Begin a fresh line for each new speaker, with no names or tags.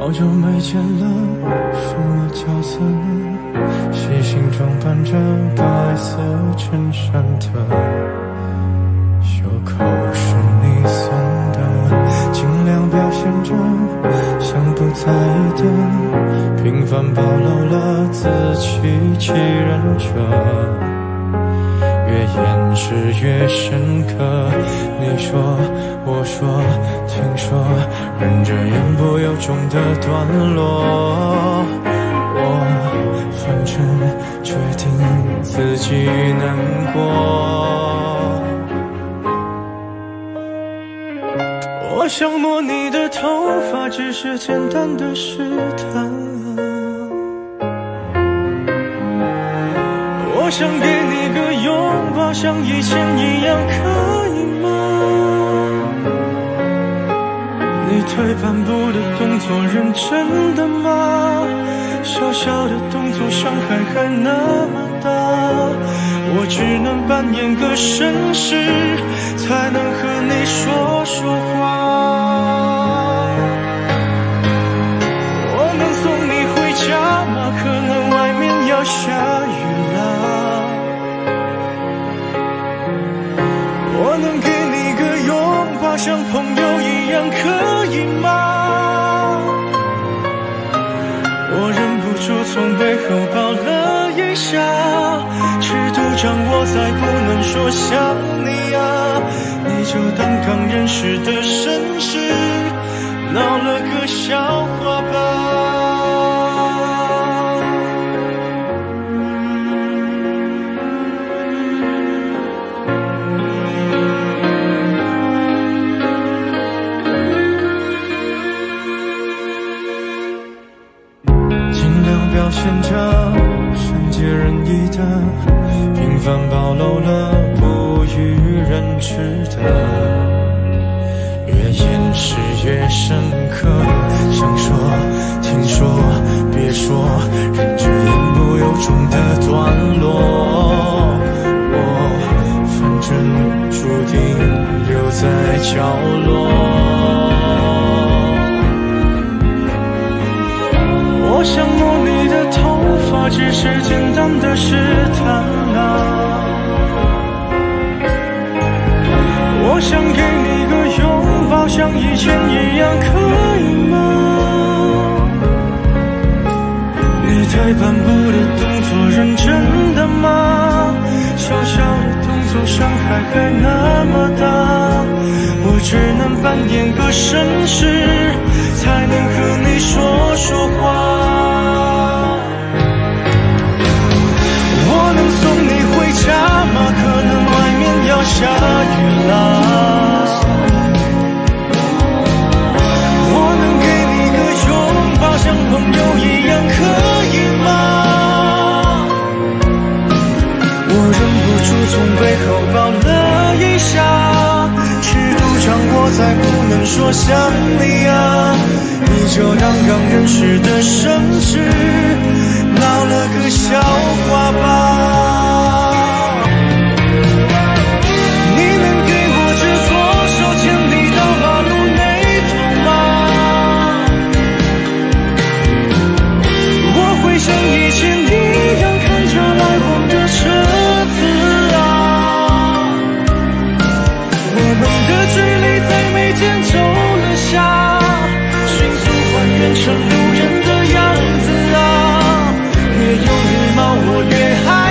好久没见了，什么角色呢？细心装扮着白色衬衫的，袖口是你送的，尽量表现着像不在意的，平凡暴露了自欺欺人者。越掩饰越深刻。落。我反正决定自己难过。我想摸你的头发，只是简单的试探。我想给你个拥抱，像以前一样，可以吗？你退半步的动作，认真的吗？小小的动作，伤害还那么大，我只能扮演个绅士，才能和你说说话。我能送你回家吗？可能外面要下雨了。我能给你个拥抱，像朋友一样，可以吗？从背后抱了一下，尺度掌握在不能说想你啊，你就当刚认识的绅士，闹了个笑。的，平凡暴露了不与人知的。越掩饰越深刻，想说听说别说，忍着言不由衷的段落。我反正注定留在角落。我想摸你的头发，只是真的试探啊。我想给你个拥抱，像以前一样，可以吗？你退半步的动作，认真的吗？小小的动作，伤害还那么大，我只能扮演个绅士，才能和你说说话。还不能说想你啊，你就当刚认识的绅士，闹了个笑。我越害